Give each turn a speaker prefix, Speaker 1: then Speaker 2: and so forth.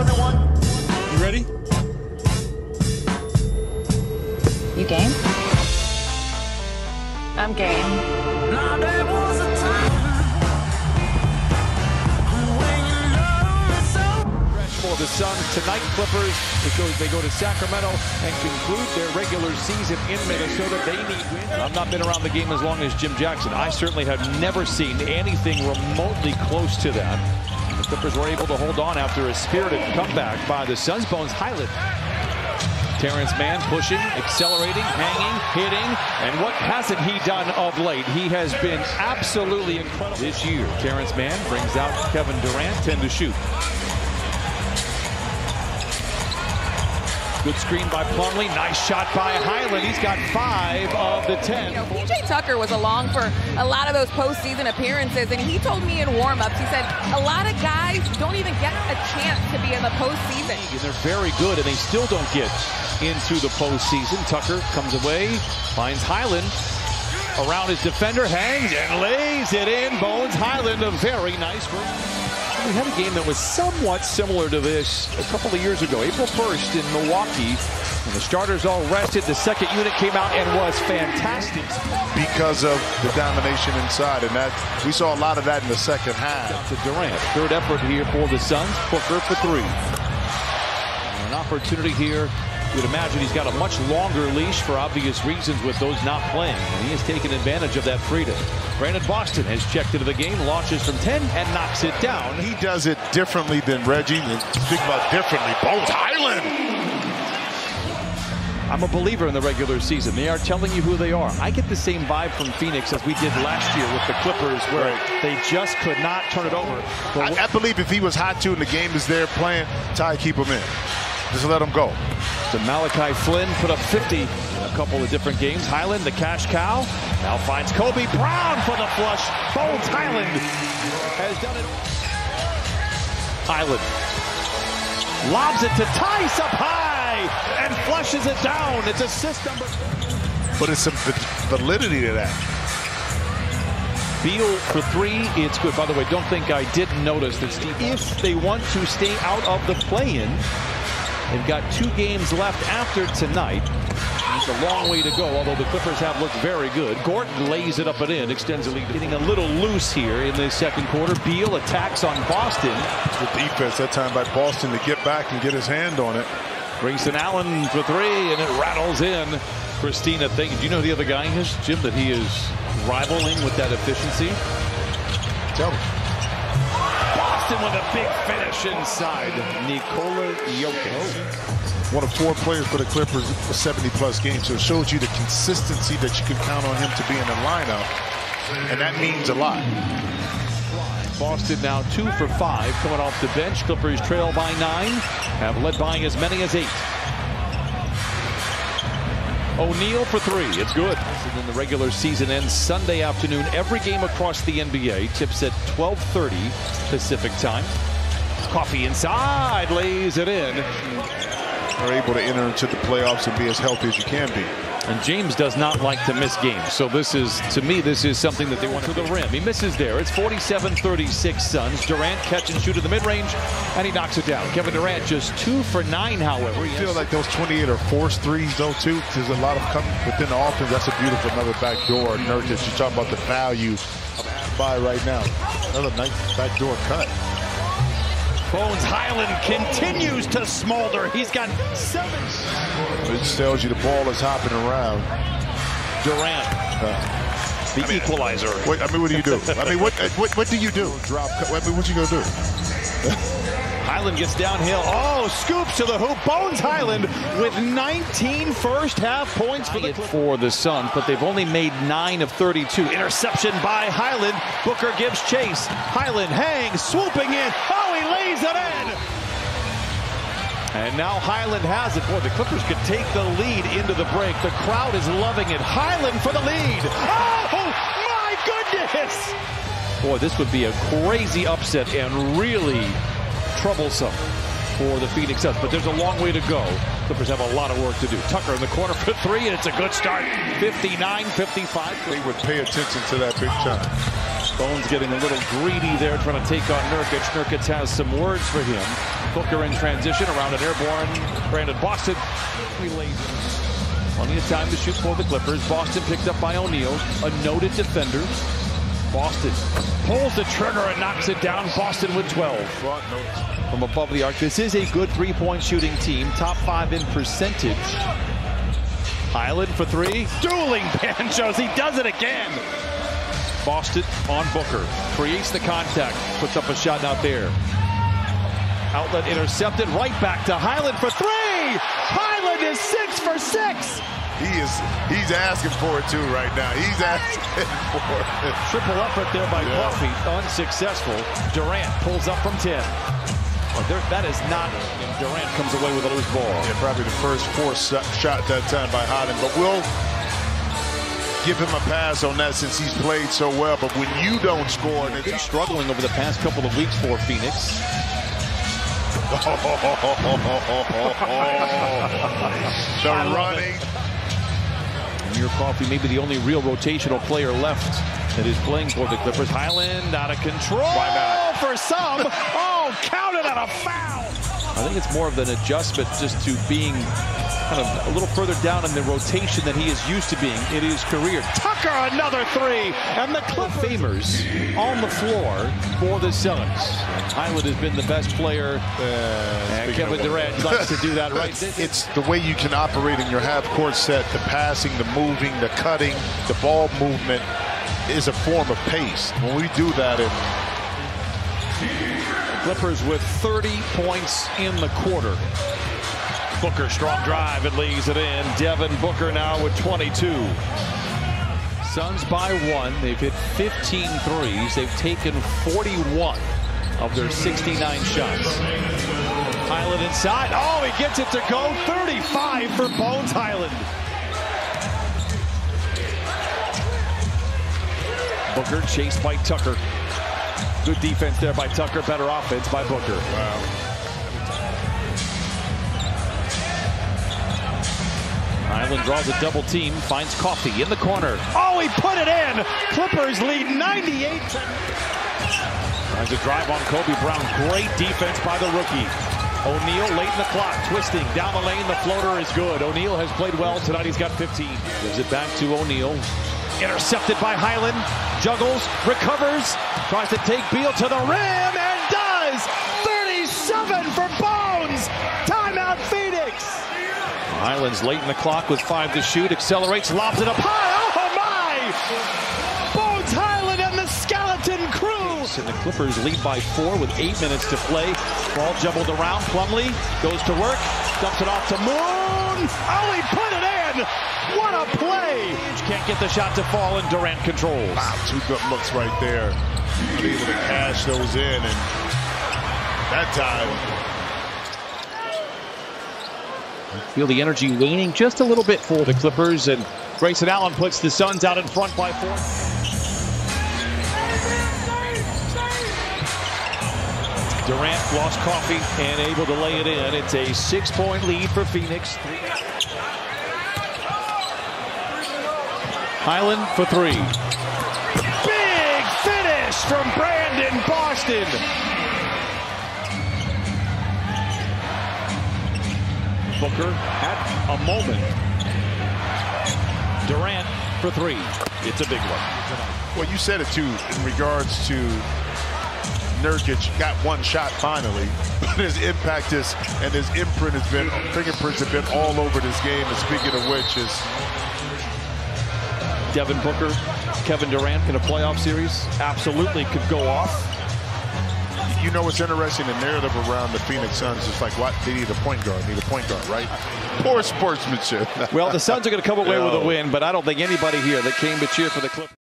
Speaker 1: everyone.
Speaker 2: You ready?
Speaker 3: You game? I'm game.
Speaker 4: Fresh for the Suns tonight. Clippers they go, they go to Sacramento and conclude their regular season in Minnesota. They need wins. I've not been around the game as long as Jim Jackson. I certainly have never seen anything remotely close to that. Clippers were able to hold on after a spirited comeback by the Suns. Bones Hyland. Terance Mann pushing, accelerating, hanging, hitting, and what hasn't he done of late? He has been absolutely incredible this year. Terance Mann brings out Kevin Durant, 10 to shoot. Good screen by Plumlee. Nice shot by Hyland. He's got five of the ten.
Speaker 3: You know, PJ Tucker was along for a lot of those postseason appearances, and he told me in warmups, he said a lot of guys don't even get a chance to be in the postseason.
Speaker 4: And they're very good, and they still don't get into the postseason. Tucker comes away, finds Hyland around his defender, hangs and lays it in. Bones Hyland, a very nice. We had a game that was somewhat similar to this a couple of years ago, April 1st in Milwaukee. When the starters all rested, the second unit came out and was fantastic.
Speaker 5: Because of the domination inside, and that we saw a lot of that in the second half.
Speaker 4: To Durant, third effort here for the Suns. Booker for three. And an opportunity here you would imagine he's got a much longer leash for obvious reasons with those not playing. And he has taken advantage of that freedom. Brandon Boston has checked into the game, launches from 10 and knocks it down.
Speaker 5: He does it differently than Reggie. Think about differently. Bones Hyland.
Speaker 4: I'm a believer in the regular season. They are telling you who they are. I get the same vibe from Phoenix as we did last year with the Clippers, where right. they just could not turn it over.
Speaker 5: I, I, believe if he was hot too and the game is there playing, Ty keep him in. Just let him go.
Speaker 4: So Malachi Flynn put up 50 in a couple of different games. Hyland, the cash cow, now finds Kobe Brown for the flush. Bones Hyland has done it. Hyland lobs it to Theis up high and flushes it down. It's assist number.
Speaker 5: But it's some validity to that.
Speaker 4: Beal for three, it's good. By the way, don't think I didn't notice that Steve, if they want to stay out of the play-in, They've got two games left after tonight. It's a long way to go, although the Clippers have looked very good. Gordon lays it up and in, extends the lead. Getting a little loose here in the second quarter. Beal attacks on Boston.
Speaker 5: The defense that time by Boston to get back and get his hand on it.
Speaker 4: Grayson Allen for three, and it rattles in. Christina, thank you. Do you know the other guy is, Jim, that he is rivaling with that efficiency?
Speaker 5: Tell me.
Speaker 4: Boston with a big finish inside. Nikola Jokic. Oh.
Speaker 5: One of four players for the Clippers for 70-plus games, so it shows you the consistency that you can count on him to be in the lineup, and that means a lot.
Speaker 4: Boston now two for five coming off the bench. Clippers trail by nine, have led by as many as eight. O'Neale for three. It's good. And then the regular season ends Sunday afternoon. Every game across the NBA tips at 12:30 Pacific time. Coffey inside, lays it in.
Speaker 5: Are able to enter into the playoffs and be as healthy as you can be.
Speaker 4: And James does not like to miss games. So this is, to me, this is something that they want to the rim. He misses there. It's 47-36 Suns. Durant catch and shoot in the mid-range, and he knocks it down. Kevin Durant just two for nine, however.
Speaker 5: Feel like those 28 are forced threes, though, too. There's a lot of coming within the offense. That's a beautiful another back door. Nurkic, you talk about the value of buy right now. Another nice backdoor cut.
Speaker 4: Bones Hyland continues to smolder. He's got seven.
Speaker 5: It just tells you the ball is hopping around.
Speaker 4: Durant. Uh, the I mean, equalizer.
Speaker 5: What, I mean, what do you do? I mean, what, what what do you do? Drop. I mean, what you gonna do?
Speaker 4: Hyland gets downhill. Oh, scoops to the hoop. Bones Hyland with 19 first half points for the, for the Suns, but they've only made 9 of 32. Interception by Hyland. Booker gives chase. Hyland hangs, swooping in. Oh, he lays it in. And now Hyland has it. Boy, the Clippers could take the lead into the break. The crowd is loving it. Hyland for the lead. Oh, my goodness. Boy, this would be a crazy upset and really troublesome for the Phoenix Suns, but there's a long way to go. Clippers have a lot of work to do. Tucker in the corner for three, and it's a good start. 59-55.
Speaker 5: They would pay attention to that big time.
Speaker 4: Bones getting a little greedy there, trying to take on Nurkic. Nurkic has some words for him. Booker in transition around an airborne Brandon Boston. Plenty of time to shoot for the Clippers. Boston picked up by O'Neale, a noted defender. Boston pulls the trigger and knocks it down. Boston with 12. From above the arc. This is a good three-point shooting team. Top five in percentage. Hyland for three. Dueling banjos. He does it again. Boston on Booker. Creates the contact. Puts up a shot out there. Outlet intercepted. Right back to Hyland for three. Hyland is six for six.
Speaker 5: He is he's asking for it too right now. He's asking for it.
Speaker 4: Triple effort there by
Speaker 5: Yeah.
Speaker 4: Coffey. Unsuccessful. Durant pulls up from 10. Oh, there, that is not. and Durant comes away with a loose ball.
Speaker 5: Yeah, probably the first forced shot shot that time by Holland, but we'll give him a pass on that since he's played so well. But when you don't score, and
Speaker 4: Been
Speaker 5: it's
Speaker 4: struggling over the past couple of weeks for Phoenix.
Speaker 5: the running.
Speaker 4: Amir Coffey, maybe the only real rotational player left that is playing for the Clippers. Hyland out of control.
Speaker 5: Why not?
Speaker 4: For some. oh, counted on a foul. I think it's more of an adjustment just to being kind of a little further down in the rotation than he is used to being in his career. Tucker, another three. And the Clip Famers on the floor for the Suns. Hyland has been the best player. Uh,
Speaker 5: and
Speaker 4: Kevin Durant likes to do that right.
Speaker 5: It's the way you can operate in your half-court set. The passing, the moving, the cutting, the ball movement is a form of pace. When we do that, it,
Speaker 4: Clippers with 30 points in the quarter. Booker, strong drive, and leaves it in. Devin Booker now with 22. Suns by one. They've hit 15 threes. They've taken 41 of their 69 shots. Hyland inside. Oh, he gets it to go. 35 for Bones Hyland. Booker chased by Tucker. Good defense there by Tucker. Better offense by Booker. Hyland draws a double team, finds Coffey in the corner. Oh, he put it in! Clippers lead 98 Tries to drive on Kobe Brown. Great defense by the rookie. O'Neale late in the clock, twisting down the lane. The floater is good. O'Neale has played well tonight. He's got 15. Gives it back to O'Neale. Intercepted by Hyland. Juggles, recovers, tries to take Beal to the rim, and does! 37 for Bones! Timeout Highlands late in the clock with five to shoot, accelerates, lobs it up high. Oh, oh my! Bones Hyland and the skeleton crew. And the Clippers lead by four with eight minutes to play. Ball jumbled around. Plumlee goes to work, dumps it off to Moon. Oh, he put it in! What a play! Can't get the shot to fall, and Durant controls.
Speaker 5: wow, two good looks right there. Be able to cash those in, and that time
Speaker 4: Feel the energy waning just a little bit for the Clippers, and Grayson Allen puts the Suns out in front by four. Durant lost Coffey and able to lay it in. It's a six-point lead for Phoenix. Hyland for three. Big finish from Brandon Boston. Booker at a moment. Durant for three. It's a big one.
Speaker 5: Well, you said it too in regards to Nurkic got one shot finally, but his impact is and his imprint has been fingerprints have been all over this game. And speaking of which, is
Speaker 4: Devin Booker, Kevin Durant in a playoff series absolutely could go off.
Speaker 5: You know what's interesting? The narrative around the Phoenix Suns is like, what? They need a point guard. Need a point guard, right? Poor sportsmanship.
Speaker 4: Well, the Suns are going to come away with a win, but I don't think anybody here that came to cheer for the Clippers.